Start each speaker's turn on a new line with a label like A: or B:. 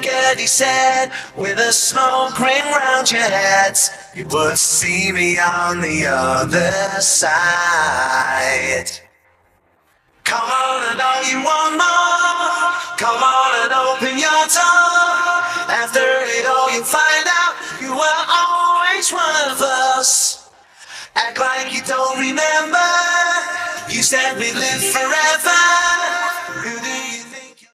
A: blanket, he said, with a smoke ring round your heads. You would see me on the other side. Come on and all you want more. Come on and open your door. After it all, you find out you were always one of us. Act like you don't remember. You said we live forever.